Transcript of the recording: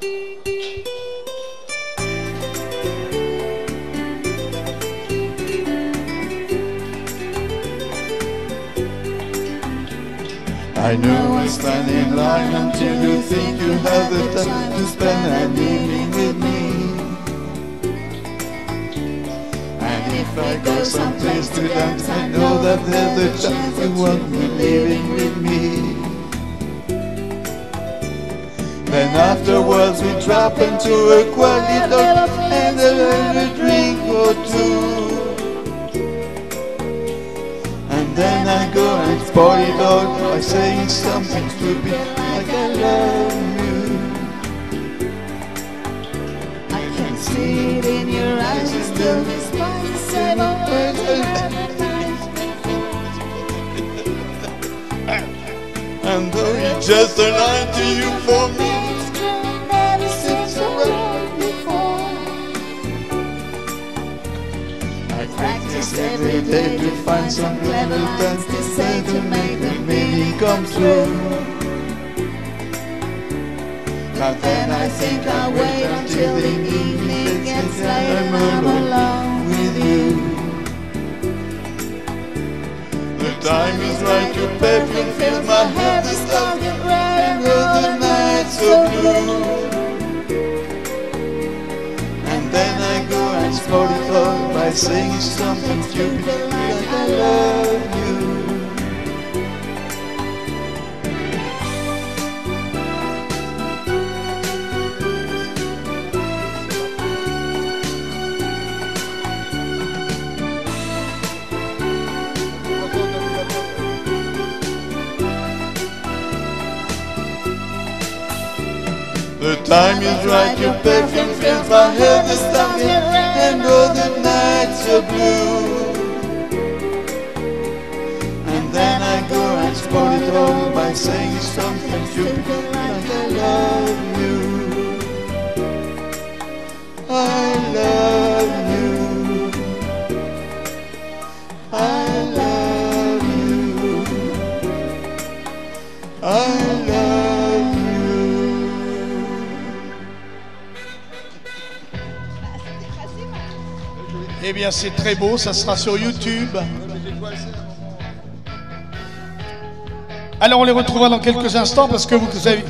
I know I stand in line until you think you have the time to spend an evening with me. And if I go someplace to dance, I know that there's a chance you won't be living with me. Afterwards we drop into a quiet dog and a drink or two. And then I go and spoil it all by saying something stupid like I love you. I can see it in your eyes, you still despise the same words And though it's just a lie to you for me, day to find some clever lines to say to make the meaning come true. But then I think I'll wait until the evening gets late and I'm alone with you. The time is right, your perfume fills my head, the stars get red and all the nights so blue. And then I and explode it by saying something stupid like I love you. The time is right, your perfume fills my head, get red and all the nights are blue. And then I go and spoil it all by saying something stupid like I love Eh bien, c'est très beau, ça sera sur YouTube. Alors, on les retrouvera dans quelques instants parce que vous avez,